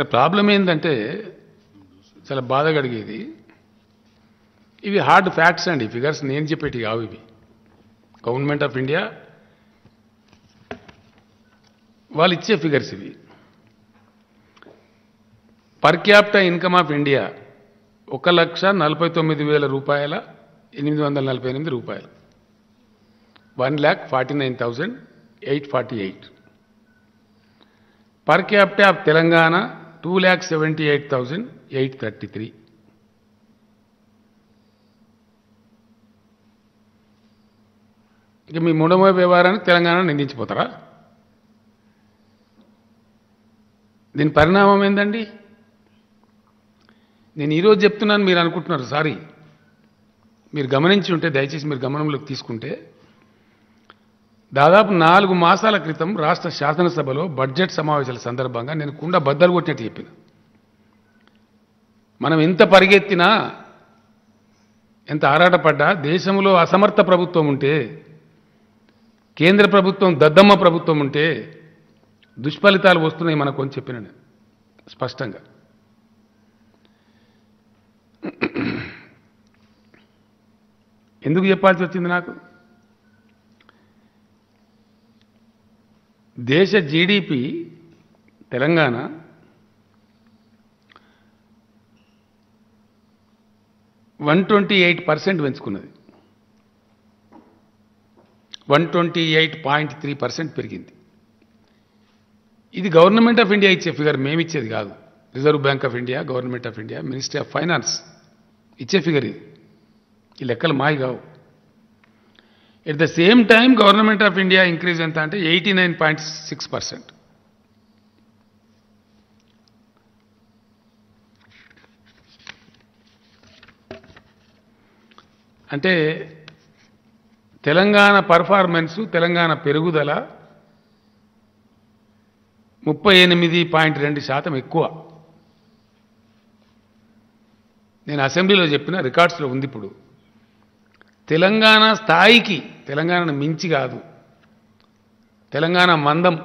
ఇక్కడ ప్రాబ్లం ఏంటంటే చాలా బాధ కలిగేది ఇవి హార్డ్ ఫ్యాక్ట్స్ అండి ఫిగర్స్ నేను చెప్పేటి కావు ఇవి. గవర్నమెంట్ ఆఫ్ ఇండియా వాళ్ళు ఇచ్చే ఫిగర్స్ ఇవి. Per capital income of India ఒక లక్ష నలభై తొమ్మిది వేల రూపాయల ఎనిమిది వందల నలభై ఎనిమిది రూపాయలు. One lakh forty nine thousand eight forty eight. Per capital of Telangana two lakh seventy eight thousand eight thirty three ఇక మీ మూడవ వ్యవహారాన్ని తెలంగాణ నిందించిపోతారా? దీని పరిణామం ఏందండి? నేను ఈరోజు చెప్తున్నాను మీరు అనుకుంటున్నారు సారీ. మీరు గమనించి ఉంటే దయచేసి మీరు గమనంలోకి తీసుకుంటే దాదాపు నాలుగు మాసాల క్రితం రాష్ట్ర శాసనసభలో బడ్జెట్ సమావేశాల సందర్భంగా నేను కుండ బద్దలు కొట్టినట్టు చెప్పిన. మనం ఎంత పరిగెత్తినా ఎంత ఆరాటపడ్డా దేశంలో అసమర్థ ప్రభుత్వం ఉంటే కేంద్ర ప్రభుత్వం దద్దమ్మ ప్రభుత్వం ఉంటే దుష్ఫలితాలు వస్తున్నాయి మనకు అని చెప్పిన స్పష్టంగా. ఎందుకు చెప్పాల్సి వచ్చింది నాకు? దేశ GDP Telangana one twenty eight percent పెంచుకున్నది. One twenty eight point three percent పెరిగింది. ఇది గవర్నమెంట్ ఆఫ్ ఇండియా ఇచ్చే ఫిగర్ మేము ఇచ్చేది కాదు. Reserve Bank of India government of India ministry of finance ఇచ్చే ఫిగర్ ఇది. ఈ లెక్కలు మాయి కావు. At the same time government of India increase ఎంత అంటే eighty nine point six percent అంటే తెలంగాణ పర్ఫార్మెన్స్ తెలంగాణ పెరుగుదల ముప్పై ఎనిమిది పాయింట్ రెండు శాతం ఎక్కువ. నేను అసెంబ్లీలో చెప్పిన రికార్డ్స్లో ఉంది ఇప్పుడు. తెలంగాణ స్థాయికి తెలంగాణను మించి కాదు. తెలంగాణ మందం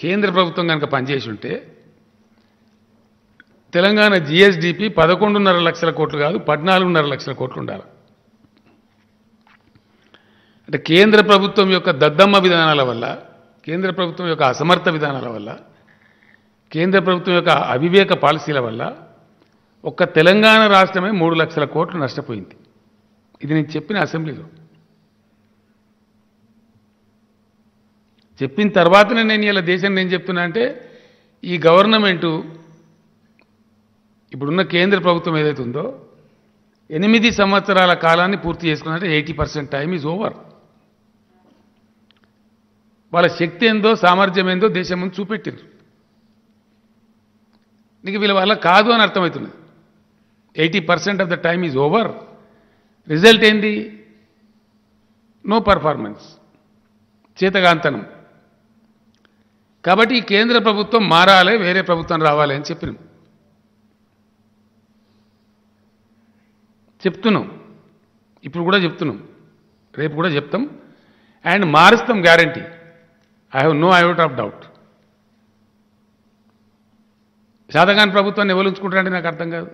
కేంద్ర ప్రభుత్వం కనుక పనిచేసి ఉంటే తెలంగాణ జిఎస్డిపి పదకొండున్నర లక్షల కోట్లు కాదు పద్నాలుగున్నర లక్షల కోట్లు ఉండాలి. అంటే కేంద్ర ప్రభుత్వం యొక్క దద్దమ్మ విధానాల వల్ల కేంద్ర ప్రభుత్వం యొక్క అసమర్థ విధానాల వల్ల కేంద్ర ప్రభుత్వం యొక్క అవివేక పాలసీల వల్ల ఒక్క తెలంగాణ రాష్ట్రమే మూడు లక్షల కోట్లు నష్టపోయింది. ఇది నేను చెప్పిన అసెంబ్లీలో. చెప్పిన తర్వాతనే నేను ఇలా దేశం నేను చెప్తున్నా అంటే ఈ గవర్నమెంటు ఇప్పుడున్న కేంద్ర ప్రభుత్వం ఏదైతే ఉందో ఎనిమిది సంవత్సరాల కాలాన్ని పూర్తి చేసుకున్నట్టు eighty percent time is over వాళ్ళ శక్తి ఏందో సామర్థ్యం ఏందో దేశం ముందు చూపెట్టారు నీకు వీళ్ళ వల్ల కాదు అని అర్థమవుతుంది. Eighty percent of the time is over result ఏంది? No performance. చేతగాంతనం. కాబట్టి ఈ కేంద్ర ప్రభుత్వం మారాలి వేరే ప్రభుత్వం రావాలి అని చెప్పినాం. చెప్తున్నాం. ఇప్పుడు కూడా చెప్తున్నాం. రేపు కూడా చెప్తాం. And మారుస్తాం guarantee. I have no iota of doubt. శాతగాని ప్రభుత్వాన్ని ఎవరు ఉంచుకుంటారంటే నాకు అర్థం కాదు.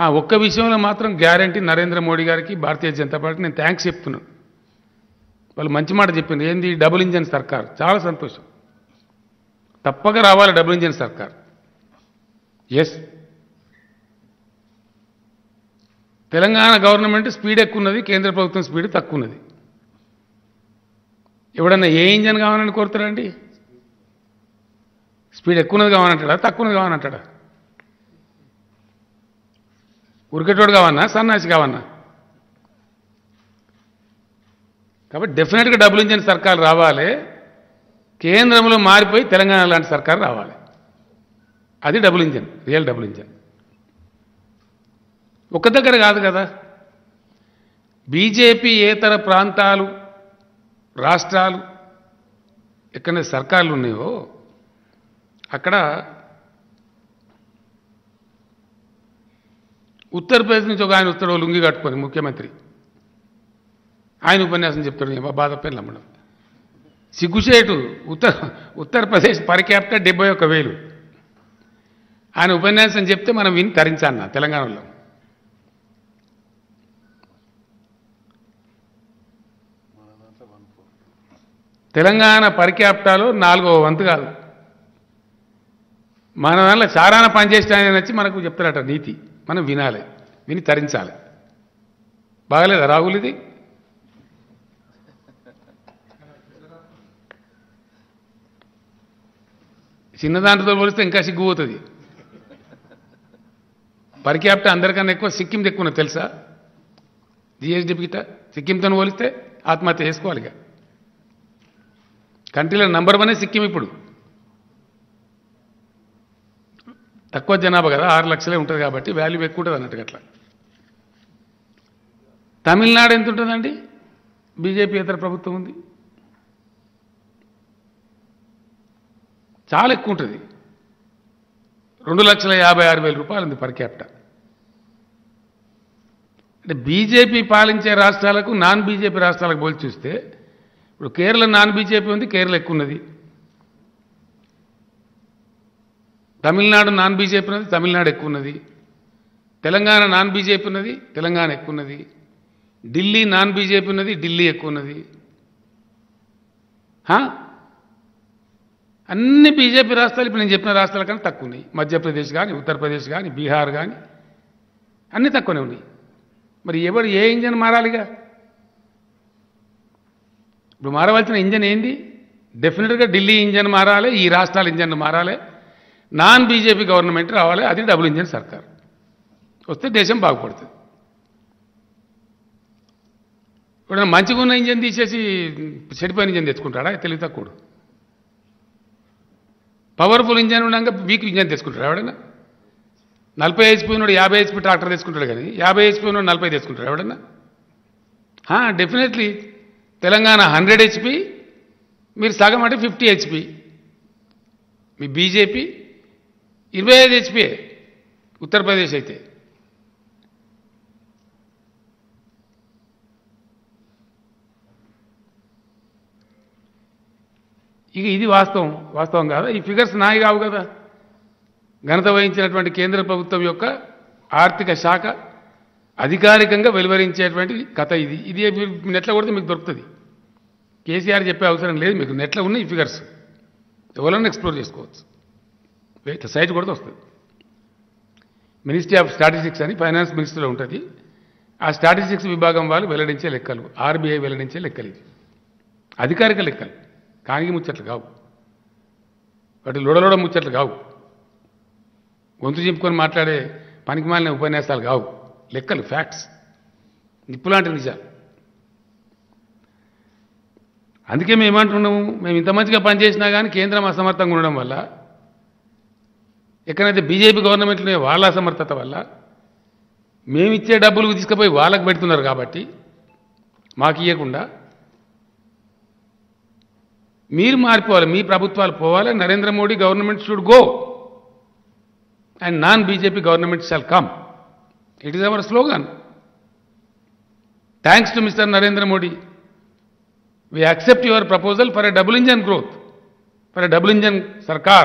ఆ ఒక్క విషయంలో మాత్రం గ్యారంటీ నరేంద్ర మోడీ గారికి భారతీయ జనతా పార్టీ నేను థ్యాంక్స్ చెప్తున్నాను వాళ్ళు మంచి మాట చెప్పింది ఏంది? డబుల్ ఇంజన్ సర్కార్. చాలా సంతోషం. తప్పక రావాలి డబుల్ ఇంజన్ సర్కార్. ఎస్ తెలంగాణ గవర్నమెంట్ స్పీడ్ ఎక్కువ ఉన్నది కేంద్ర ప్రభుత్వం స్పీడ్ తక్కువ ఉన్నది ఎవడన్నా ఏ ఇంజన్ కావాలని కోరుతారండి స్పీడ్ ఎక్కువ ఉన్నది కావాలంటాడా? తక్కువ ఉన్నది కావాలంటాడా? ఉరికేటోడు కావన్నా సన్నాసి కావన్నా కాబట్టి డెఫినెట్గా డబ్బులు ఇంజన్ సర్కార్ రావాలి. కేంద్రంలో మారిపోయి తెలంగాణ లాంటి సర్కారు రావాలి. అది double engine real double engine. ఒక్క దగ్గర కాదు కదా. బీజేపీ ఏతర ప్రాంతాలు రాష్ట్రాలు ఎక్కడైనా సర్కార్లు ఉన్నాయో అక్కడ ఉత్తరప్రదేశ్ నుంచి ఒక ఆయన వస్తాడు లుంగి కట్టుకొని ముఖ్యమంత్రి. ఆయన ఉపన్యాసం చెప్తాడు బాధ పేర్లు అమ్మడం సిగ్గుచేటు ఉత్తర ఉత్తరప్రదేశ్ పర్ క్యాపిటల్ డెబ్బై ఒక్క వేలు. ఆయన ఉపన్యాసం చెప్తే మనం విని తరించాన్న తెలంగాణలో. తెలంగాణ పర్ క్యాపిటాలో నాలుగో వంతు కాదు. మన దాంట్లో చారాన పనిచేసిన వచ్చి మనకు చెప్తారట నీతి. మనం వినాలి. విని తరించాలి. బాగలేదా రాహుల్ ఇది? చిన్న దాంట్లో పోలిస్తే ఇంకా సిగ్గుపోతుంది. పర్ క్యాపిటల్ అందరికన్నా ఎక్కువ సిక్కింది ఎక్కువ తెలుసా? జిఎస్డి గిట సిక్కింతో పోలిస్తే ఆత్మహత్య చేసుకోవాలి ఇక కంట్రీలో నంబర్ వన్ సిక్కిం ఇప్పుడు. తక్కువ జనాభా కదా ఆరు లక్షలే ఉంటుంది కాబట్టి వాల్యూ ఎక్కువ ఉంటుంది అన్నట్టు అట్లా. తమిళనాడు ఎంత ఉంటుందండి బీజేపీ ఇతర ప్రభుత్వం ఉంది. చాలా ఎక్కువ ఉంటుంది రెండు లక్షల యాభై ఆరు వేల రూపాయలు ఉంది పర్ క్యాపిటల్ అంటే బీజేపీ పాలించే రాష్ట్రాలకు నాన్ బీజేపీ రాష్ట్రాలకు పోల్చి చూస్తే ఇప్పుడు కేరళ నాన్ బీజేపీ ఉంది కేరళ ఎక్కువ ఉన్నది తమిళనాడు నాన్ బీజేపీ ఉన్నది తమిళనాడు ఎక్కువ ఉన్నది తెలంగాణ నాన్ బీజేపీ ఉన్నది తెలంగాణ ఎక్కువ ఉన్నది ఢిల్లీ నాన్ బీజేపీ ఉన్నది ఢిల్లీ ఎక్కువ ఉన్నది అన్ని బీజేపీ రాష్ట్రాలు ఇప్పుడు నేను చెప్పిన రాష్ట్రాల కన్నా తక్కువ ఉన్నాయి. మధ్యప్రదేశ్ కానీ ఉత్తరప్రదేశ్ కానీ బీహార్ కానీ అన్నీ తక్కువనే ఉన్నాయి. మరి ఎవరు ఏ ఇంజన్ మారాలిగా? ఇప్పుడు మారవలసిన ఇంజన్ ఏంది? డెఫినెట్గా ఢిల్లీ ఇంజన్ మారాలి ఈ రాష్ట్రాల ఇంజన్ మారాలి నాన్ బీజేపీ గవర్నమెంట్ రావాలి అది డబుల్ ఇంజన్ సర్కార్. వస్తే దేశం బాగుపడుతుంది. ఇప్పుడు మంచిగా ఉన్న ఇంజన్ తీసేసి చెడిపోయిన ఇంజన్ తెచ్చుకుంటాడా? తెలివి తక్కువ పవర్ఫుల్ ఇంజన్ ఉండగా వీక్ ఇంజన్ తెచ్చుకుంటాడు ఎవడన్నా నలభై హెచ్పి ఉన్నాడు యాభై హెచ్పి ట్రాక్టర్ తెచ్చుకుంటాడు కానీ యాభై హెచ్పి ఉన్నాడు నలభై తెచ్చుకుంటాడు ఎవడన్నా? డెఫినెట్లీ. తెలంగాణ హండ్రెడ్ హెచ్పి మీరు సగం అంటే ఫిఫ్టీ హెచ్పి. మీ బీజేపీ ఇరవై ఐదు హెచ్పి ఉత్తరప్రదేశ్ అయితే. ఇక ఇది వాస్తవం వాస్తవం కాదా. ఈ ఫిగర్స్ నాయి కావు కదా. ఘనత వహించినటువంటి కేంద్ర ప్రభుత్వం యొక్క ఆర్థిక శాఖ అధికారికంగా వెలువరించేటువంటి కథ ఇది. ఇది నెట్లో కొడితే మీకు దొరుకుతుంది. కేసీఆర్ చెప్పే అవసరం లేదు మీకు. నెట్లో ఉన్న ఈ ఫిగర్స్ ఎవరైనా ఎక్స్ప్లోర్ చేసుకోవచ్చు. సైట్ కూడా వస్తుంది. మినిస్ట్రీ ఆఫ్ స్టాటిస్టిక్స్ అని ఫైనాన్స్ మినిస్ట్రీలో ఉంటుంది. ఆ స్టాటిస్టిక్స్ విభాగం వాళ్ళు వెల్లడించే లెక్కలు. ఆర్బీఐ వెల్లడించే లెక్కలు ఇది అధికారిక లెక్కలు. కాంగి ముచ్చట్లు కావు. వాటి లొడలోడ ముచ్చట్లు కావు. గొంతు చింపుకొని మాట్లాడే పనికిమాలిన ఉపన్యాసాలు కావు. లెక్కలు ఫ్యాక్ట్స్ నిప్పులాంటి నిజాలు. అందుకే మేము ఏమంటున్నాము మేము ఇంత మంచిగా పనిచేసినా కానీ కేంద్రం అసమర్థంగా ఉండడం వల్ల ఎక్కడైతే బీజేపీ గవర్నమెంట్లో వాళ్ళ అసమర్థత వల్ల మేమిచ్చే డబ్బులు తీసుకుపోయి వాళ్ళకు పెడుతున్నారు కాబట్టి మాకు ఇవ్వకుండా మీరు మారిపోవాలి మీ ప్రభుత్వాలు పోవాలి Narendra Modi government should go and non BJP government shall come it is our slogan thanks to mister Narendra Modi we accept your proposal for a double engine growth, for a double engine sarkar.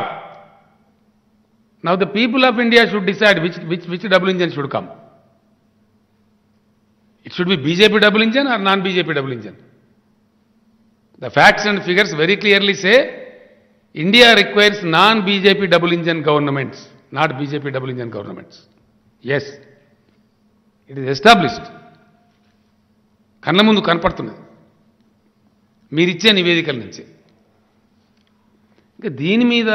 Now the people of India should decide which, which, which double engine should come. It should be BJP double engine or non-BJP double engine. The facts and figures very clearly say India requires non-BJP double engine governments, not BJP double engine governments. Yes, it is established. కళ్ళ ముందు కనపడుతున్నది మీరిచ్చే నివేదికల నుంచి ఇంకా దీని మీద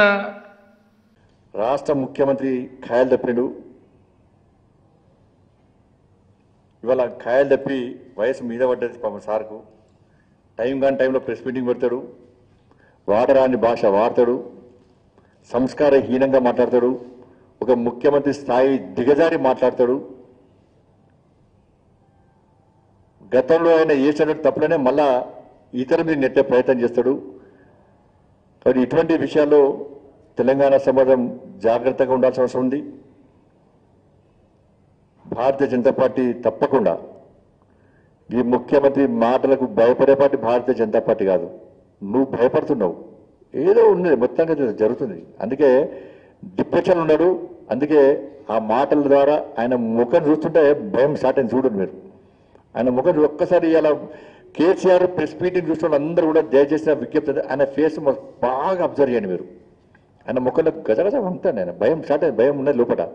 రాష్ట్ర ముఖ్యమంత్రి ఖాయలు తప్పినాడు ఇవాళ ఖాయలు తప్పి వయసు మీద పడ్డది పాపం సార్కు టైం కాని టైంలో ప్రెస్ మీటింగ్ పెడతాడు. వాడరాని భాష వాడతాడు. సంస్కారహీనంగా మాట్లాడతాడు. ఒక ముఖ్యమంత్రి స్థాయి దిగజారి మాట్లాడతాడు. గతంలో ఆయన చేసినటువంటి తప్పులనే మళ్ళా ఇతర మీద నెట్టే ప్రయత్నం చేస్తాడు. కాబట్టి ఇటువంటి విషయాల్లో తెలంగాణ సమాజం జాగ్రత్తగా ఉండాల్సిన అవసరం ఉంది. భారతీయ జనతా పార్టీ తప్పకుండా ఈ ముఖ్యమంత్రి మాటలకు భయపడే పార్టీ భారతీయ జనతా పార్టీ కాదు. నువ్వు భయపడుతున్నావు. ఏదో ఉన్నది మొత్తంగా జరుగుతుంది. అందుకే డిప్రెషన్ ఉన్నాడు. అందుకే ఆ మాటల ద్వారా ఆయన ముఖం చూస్తుంటే భయం స్టార్ట్ అని చూడండి మీరు. ఆయన ముఖం ఒక్కసారి ఇలా కేసీఆర్ ప్రెస్ మీటింగ్ చూస్తున్న అందరూ కూడా దయచేసిన విజ్ఞప్తి ఆయన ఫేస్ బాగా అబ్జర్వ్ చేయండి మీరు. ఆయన ముఖంలో గజగజ ఉంటాను ఆయన. భయం స్టార్ట్ భయం ఉన్నది లోపల.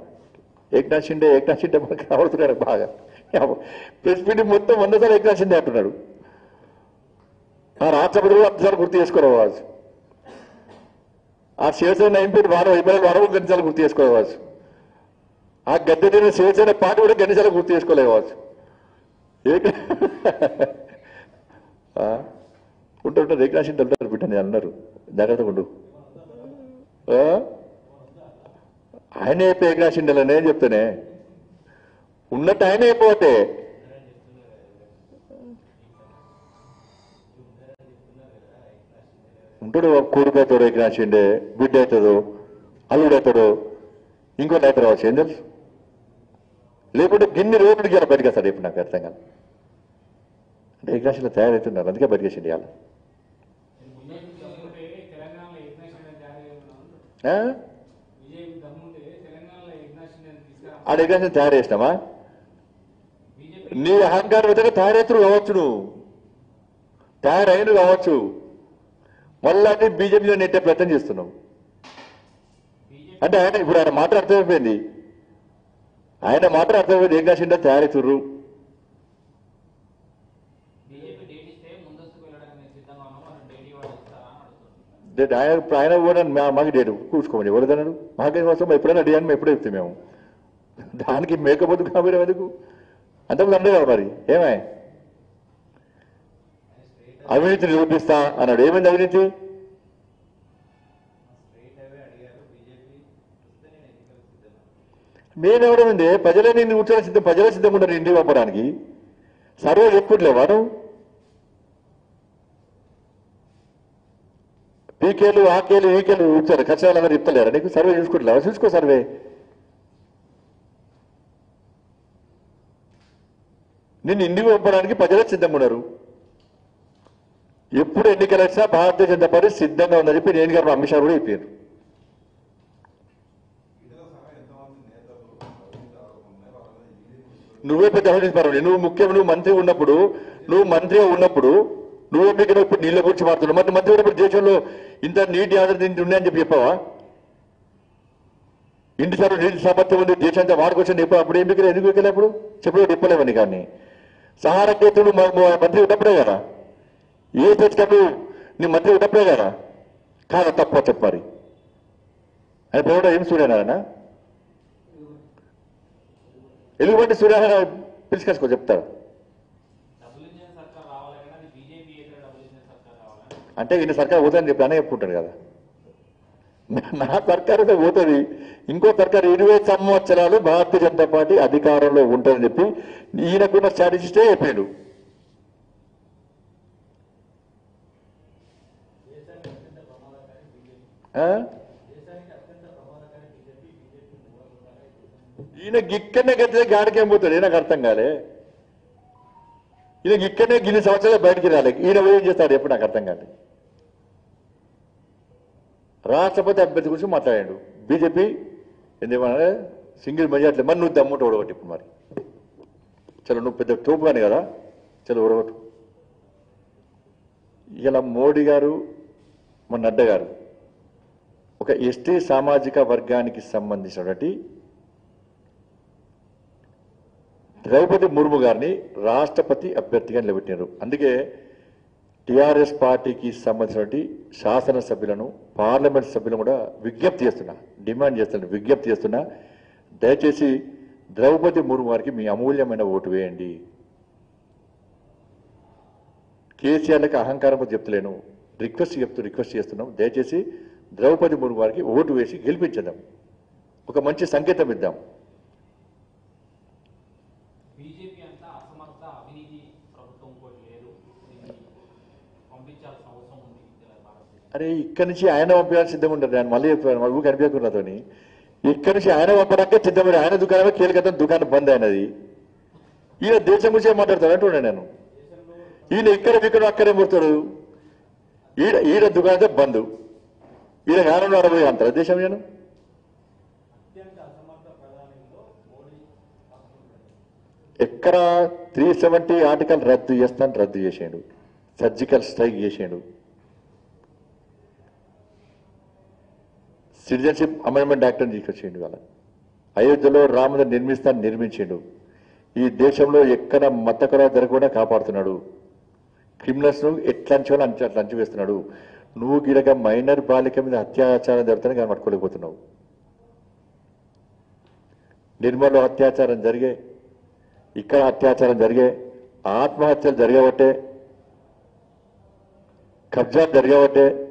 ఏక్నాథ్ షిండే ఏక్నాథ్ షిండే మనకి బాగా. ప్రెస్ మీటింగ్ మొత్తం వంద ఎక్కాల్సిందే అంటున్నాడు ఆ రాష్ట్రపతి కూడా అంతసార్లు గుర్తు చేసుకోవచ్చు ఆ శివసేన ఎంపీ వారం ఇబ్బంది వారం గణించాలని గుర్తు చేసుకోవచ్చు ఆ గద్దె తిన్న శివసేన పార్టీ కూడా గణించాలని గుర్తు చేసుకోలేకపోవచ్చు ఏక ఆ, ఉంటే ఉంటే రేఖనాశం బిడ్డ నేను అన్నారు. జాగ్రత్తగా ఉండు. ఆ? ఆయన చెప్పి ఏకనాశిండాల చెప్తానే. ఉన్నట్టు ఆయన అయిపోతే. ఉంటాడు కొడుకు అవుతాడు ఏకనాశిండే బిడ్డ అవుతాడు అల్లుడు అవుతాడు ఇంకోటి అవుతాడు రావచ్చు ఏం తెలుసు? లేకుంటే గిన్నె రోజులకి ఇలా బయటకు వస్తాడు ఇప్పుడు నాకు అర్థం కాదు. అంటే ఏకనాశిలో తయారవుతున్నారు అందుకే తయారు చేయమన్నాను ఆ? ఏకనాశం తయారు చేసినామా? నీ అహంకారం విధంగా తయారెత్తుడు కావచ్చు నువ్వు తయారైన కావచ్చు. మళ్ళా బీజేపీలో నెట్టే ప్రయత్నం చేస్తున్నావు. బీజేపీ అంటే ఆయన ఇప్పుడు ఆయన మాట అర్థమైపోయింది. ఆయన మాట అర్థమైపోయింది బీజేపీ అని అడుగుతున్నాను దే- ఆయన ఆయన కూడా మాకు డేటు కూర్చోమని ఎవరిదన్నాడు మాకేం అవసరం? ఎప్పుడైనా రెడీ అని మేము ఎప్పుడే చెప్తాం మేము. దానికి మేకపోతు కాబట్టి ఎందుకు? అంతకు అండే మరి? ఏమే? అవినీతిని చూపిస్తా అన్నాడు. ఏమైంది అవినీతి? స్ట్రైట్ నేను ఎన్నికలకు ప్రజలే నిన్ను కూర్చొని సిద్ధం ప్రజలే సిద్ధం ఉండరు ఇండి పంపడానికి సర్వే చెప్పుట్లేవా నువ్వు? పీకేలు ఆకేలు ఈకేలు కూర్చోరు. ఖచ్చితంగా చెప్తలేరా నీకు? సర్వే చూసుకోవట్లేవా చూసుకో సర్వే. నిన్ను ఇంటికి పంపడానికి ప్రజలు సిద్ధంగా ఉన్నారు ఎప్పుడు ఎన్నికలు వచ్చినా భారతీయ జనతా పార్టీ సిద్ధంగా ఉందని చెప్పి నేను గారు అమిత్ షా కూడా చెప్పారు. నువ్వే పెద్ద అవినీతి నువ్వు ముఖ్యం నువ్వు మంత్రి ఉన్నప్పుడు నువ్వు మంత్రిగా ఉన్నప్పుడు నువ్వే మీకు ఇప్పుడు నీళ్ళ గురించి మాట్లాడు మరి మంత్రి ఉన్నప్పుడు దేశంలో ఇంత నీటి ఆధార ఇంటి ఉన్నాయని చెప్పి చెప్పావా? ఇంటి సార్ నీటి సామర్థ్యం ఉంది అంతా వాడుకొచ్చి చెప్పావు అప్పుడు ఏం మీకు ఎందుకు ఎక్కలే చెప్పలేదు చెప్పలేవని కానీ. సహారా కేతుడు మంత్రి ఉన్నప్పుడే కదా. ఏ తెచ్చుకప్పుడు నీ మంత్రి ఉన్నప్పుడే కదా. కాదా తప్ప చెప్పారి ఆయన పేరు ఏం సూర్యనారాయణ. ఎలుగుబంటి సూర్యనారాయణ పిలుచుకొచ్చుకో చెప్తారు అంటే ఈయన సర్కార్ పోతుందని చెప్పి అనే చెప్పుకుంటాడు కదా. నా సర్కార్ అయితే పోతుంది. ఇంకో సర్కార్ ఇరవై సంవత్సరాలు భారతీయ జనతా పార్టీ అధికారంలో ఉంటుందని చెప్పి ఈయనకున్న స్ట్రాటజిస్టే చెప్పాడు. ఆ? ఈయన గిక్కనే గట్టిగా గాడికేం పోతాడు? నాకు అర్థం కాలే. ఈయన ఇక్కడనే గిన్ని సంవత్సరాలు బయటికి రాలే. ఈయన ఏం చేస్తాడు? ఎప్పుడు నాకు అర్థం కాదు రాష్ట్రపతి అభ్యర్థి గురించి మాట్లాడాడు. బీజేపీ ఎందుకంటే సింగిల్ మెజార్టీ మరి నువ్వు దమ్ముట ఓడగొట్టి ఇప్పుడు మరి. చలో నువ్వు పెద్ద తోపు కానీ కదా చలో ఓడగొట్టు. ఇలా మోడీ గారు మన నడ్డ గారు ఒక ఎస్టీ సామాజిక వర్గానికి సంబంధించినటువంటి ద్రౌపది ముర్ము గారిని రాష్ట్రపతి అభ్యర్థిగా నిలబెట్టినారు. అందుకే టిఆర్ఎస్ పార్టీకి సంబంధించినటువంటి శాసనసభ్యులను పార్లమెంట్ సభ్యులను కూడా విజ్ఞప్తి చేస్తున్నా డిమాండ్ చేస్తున్నా విజ్ఞప్తి చేస్తున్నా దయచేసి ద్రౌపది ముర్ము వారికి మీ అమూల్యమైన ఓటు వేయండి. కేసీఆర్లకు అహంకారం చెప్తలేను రిక్వెస్ట్ చెప్తూ రిక్వెస్ట్ చేస్తున్నాం. దయచేసి ద్రౌపది ముర్ము వారికి ఓటు వేసి గెలిపించదాం. ఒక మంచి సంకేతం ఇద్దాం. అరే ఇక్కడి నుంచి ఆయన పంపించాలని సిద్ధం ఉంటుంది ఆయన మళ్ళీ చెప్పాను మళ్ళీ కనిపించకుండా ఇక్కడి నుంచి ఆయన పంపడాక సిద్ధమైన ఆయన దుకాణమే కీలకతం దుకాణం బంద్ అయినది. ఈయన దేశం గురించి మాట్లాడతాడు అంటున్నాను నేను. ఈయన ఇక్కడ ఇక్కడ అక్కడే పుడతాడు ఈడ ఈడ దుకాణం బంద్. ఈయన కాలంలో అరవై అంటారు దేశం నేను ఎక్కడ త్రీ సెవెంటీ ఆర్టికల్ రద్దు చేస్తాను రద్దు చేసాడు. సర్జికల్ స్ట్రైక్ చేసాడు. సిటిజన్షిప్ అమెండ్మెంట్ యాక్ట్ అని తీసుకొచ్చిండు వాళ్ళ. అయోధ్యలో రాముని నిర్మిస్తాను నిర్మించిండు. ఈ దేశంలో ఎక్కడ మతకర జరగకుండా కాపాడుతున్నాడు. క్రిమినల్స్ను ఎట్లా అంచు అట్లా అంచివేస్తున్నాడు. నువ్వు గిడక మైనర్ బాలిక మీద అత్యాచారం జరుగుతుంది కానీ పట్టుకోలేకపోతున్నావు. నిర్మల్లో అత్యాచారం జరిగే ఇక్కడ అత్యాచారం జరిగే ఆత్మహత్యలు జరిగబట్టే కబ్జాలు జరిగబట్టే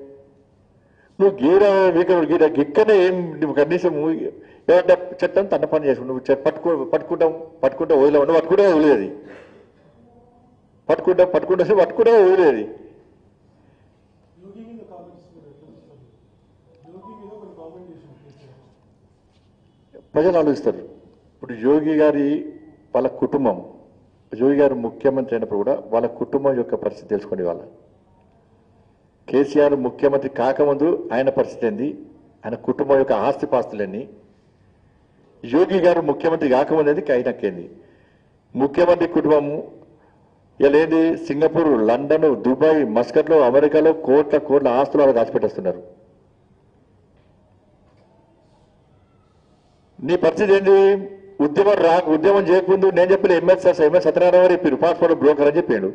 నువ్వు గీర వీక గీర గిక్కనే ఏం నువ్వు కనీసం ఏమంటే చెట్టం తన పని నువ్వు పట్టుకో పట్టుకుంటాం పట్టుకుంటా వదిలేవు. నువ్వు పట్టుకుంటే వదిలేది. పట్టుకుంటా పట్టుకుంటే పట్టుకుంటే వదిలేది. ప్రజలు ఆలోచిస్తారు. ఇప్పుడు యోగి గారి వాళ్ళ కుటుంబం యోగి గారు ముఖ్యమంత్రి అయినప్పుడు కూడా వాళ్ళ కుటుంబం యొక్క పరిస్థితి తెలుసుకోండి వాళ్ళ కేసీఆర్ ముఖ్యమంత్రి కాకముందు ఆయన పరిస్థితి ఏంది? ఆయన కుటుంబం యొక్క ఆస్తిపాస్తులన్నీ యోగి గారు ముఖ్యమంత్రి కాకముందు ఏంది? ఆయనకేంది ముఖ్యమంత్రి కుటుంబము ఇలా సింగపూర్ లండన్ దుబాయ్ మస్కట్లో అమెరికాలో కోట్ల కోట్ల ఆస్తులు అలా దాచిపెట్టేస్తున్నారు. నీ పరిస్థితి ఏంటి ఉద్యమం రా ఉద్యమం చేయకముందు నేను చెప్పిన ఎంఎస్ ఎంఎస్ సత్యనారాయణ గారు చెప్పారు పాస్పోర్ట్ బ్రోకర్ అని చెప్పాడు.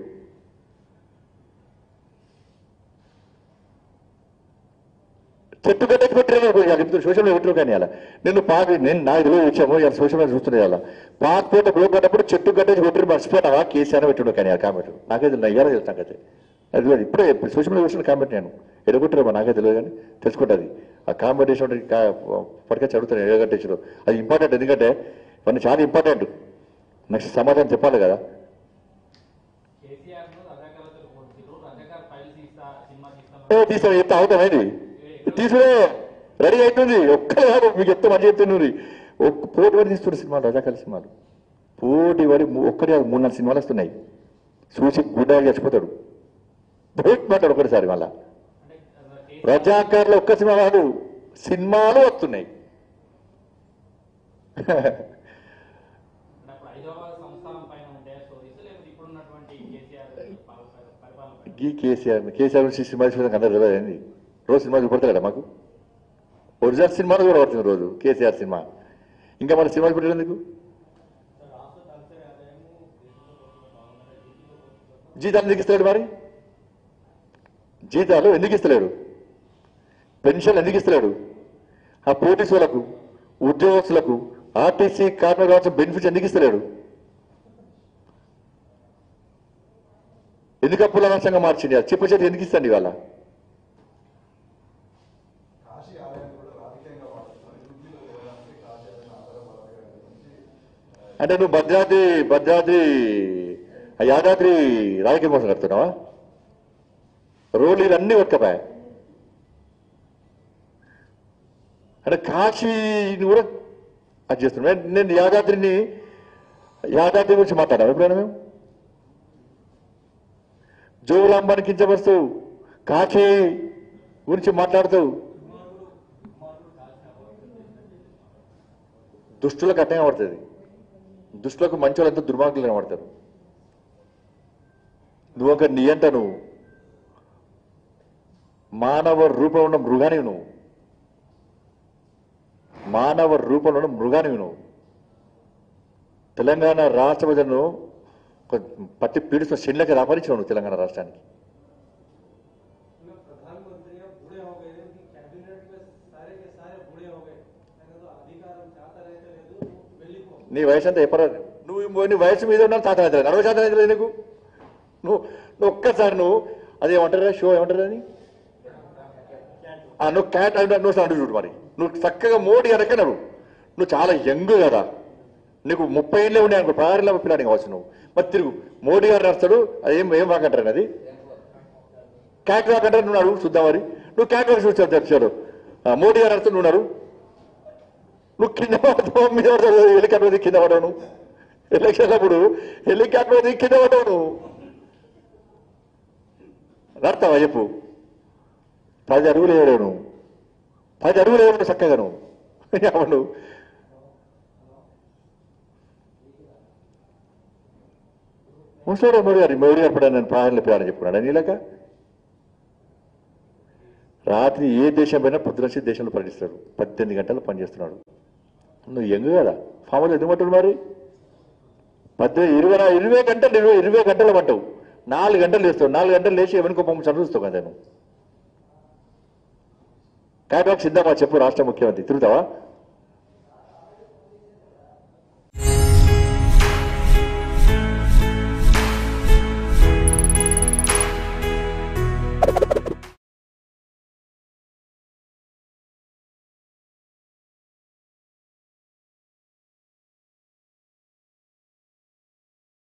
చెట్టు కట్టేసి పెట్టారు సోషల్ మీడియా కానీ అలా నేను పాక నేను నాకు తెలియదు విషయము ఇలా సోషల్ మీడియా చూస్తున్నాయి అలా పాస్పోర్ట్ బ్రోకర్ అప్పుడు చెట్టు కట్టేసి కొట్టి మర్చిపోయినావా కేసీఆర్ పెట్టాడు కానీ ఆ కామెంట్ నాకే తెలియదు అయ్యారో తెలుసు నాకైతే. అది తెలియదు ఇప్పుడే సోషల్ మీడియా చూసిన కామెంట్ నేను. ఎడగొట్టారు నాకే తెలియదు కానీ తెలుసుకుంటుంది. ఆ కామెంట్ వేసిన పట్టుకొచ్చి అడుగుతాను ఎడగట్టేసారు అది ఇంపార్టెంట్ ఎందుకంటే ఇవన్నీ చాలా ఇంపార్టెంట్ నెక్స్ట్ సమాధానం చెప్పాలి కదా. కేసీఆర్ను రజాకాలతో తీసుకునే రెడీ అవుతుంది ఒక్కడే కాదు మీకు చెప్తే మంచి చెప్తున్నారు ఒక్క పోటీ వరకు తీస్తున్నారు సినిమాలు రజాకాల సినిమాలు. పోటీ ము- ఒక్కటే కాదు మూడు నాలుగు సినిమాలు వస్తున్నాయి. చూసి గుడ్డ చచ్చిపోతాడు. బయట మాట్లాడు ఒకటిసారి మళ్ళా. రజాకారులు ఒక్క సినిమా కాదు సినిమాలు వస్తున్నాయి. కేసీఆర్ ఈ కేసీఆర్ కేసీఆర్ నుంచి సినిమా చూడడానికి అందరూ తెలియదండి రోజు సినిమా చూపడతాడా మాకు? ఒరిజినల్ సినిమాలు కూడా పడుతుంది రోజు కేసీఆర్ సినిమా. ఇంకా మన సినిమా పెట్టడం ఎందుకు? జీతాలు ఎందుకు ఇస్తలేడు మరి? జీతాలు ఎందుకు ఇస్తలేడు? పెన్షన్ ఎందుకు ఇస్తలేడు? ఆ పోలీసు వాళ్ళకు ఉద్యోగస్తులకు ఆర్టీసీ కార్మికులకు కావాల్సిన బెనిఫిట్స్ ఎందుకు ఇస్తలేడు? ఎందుకు అప్పుల నష్టంగా మార్చింది చెప్పు చేతి ఎందుకు ఇస్తండి ఇవాళ? అంటే నువ్వు భద్రాద్రి భద్రాద్రి యాదాద్రి రాజకీయం కోసం కడుతున్నావా? రోడ్లు ఇవన్నీ ఒక్కపాయ అంటే కాశీని కూడా అది చేస్తున్నాం నేను- యాదాద్రిని యాదాద్రి గురించి మాట్లాడాను ఎప్పుడైనా మేము? జోగులాంబాన్ని కించపరుస్తూ కాశీ గురించి మాట్లాడుతూ దుష్టులకు అట్టగా పడుతుంది దుష్టులకు మంచి వాళ్ళంతా దుర్మార్గులు కనబడతారు. నువ్వు ఒక నియంట నువ్వు. మానవ రూపంలో ఉన్న మృగానివి నువ్వు. మానవ రూపంలో ఉన్న మృగానివి నువ్వు. తెలంగాణ రాష్ట్ర ప్రజలను ఒక పట్టి పీడిస్తున్న శనిలకి రాపరించావు నువ్వు తెలంగాణ రాష్ట్రానికి. నీ వయసు అంతా ఎప్పుడు నువ్వు నీ వయసు మీద ఉన్నాను శాతం అవుతుంది అరవై శాతం అవుతుంది నీకు? నువ్వు నువ్వు ఒక్కసారి నువ్వు అది ఏమంటారు షో ఏమంటారు అని నువ్వు క్యాట్ అంటే నువ్వు అంటు చూడు మరి. నువ్వు చక్కగా మోడీ అనక నువ్వు నువ్వు చాలా యంగ్ కదా. నీకు ముప్పై ఏళ్ళే ఉన్నాయి అనుకో పదహారులో పిల్లాడి కావచ్చు నువ్వు. మరి తిరుగు. మోడీ గారు నడుస్తాడు అది ఏం ఏం వాకంటారు అది? క్యాట్ వాక్ అంటారు నువ్వు అడుగు చూద్దాం మరి. నువ్వు క్యాట్ వాక్ చూసావు తెచ్చాడు మోడీ గారు నడుస్తాడు నువ్వు నువ్వు కింద పడతావు మీద పడతావు హెలికాప్టర్ దిగి కింద పడవు నువ్వు ఎలక్షన్ అప్పుడు హెలికాప్టర్ దిగి కింద పడవు నువ్వు నడతావా చెప్పు. పది అడుగులు వేయలేవు నువ్వు పది అడుగులు వేయలేవు చక్కగా నువ్వు ఎవరు నువ్వు ముసలాడు మోడీ గారు మోడీ గారు నేను ప్రాణాలు లేపాడని చెప్పుకున్నాడు నీలక? రాత్రి ఏ దేశం పోయినా పొద్దునసి దేశంలో పనిచేస్తాడు పద్దెనిమిది గంటలు పనిచేస్తున్నాడు. నువ్వు ఎంగు కదా? ఫామ్లో ఎందుకు మరి? పద్దెనిమిది ఇరవై ఇరవై గంటలు ఇరవై ఇరవై గంటలు పట్టవు. నాలుగు గంటలు లేస్తావు. నాలుగు గంటలు లేచి ఎవరికో పంపు చదువుతావు కదా నువ్వు. కాయబాక్ సిద్ధమా చెప్పు రాష్ట్ర ముఖ్యమంత్రి. తిరుగుతావా?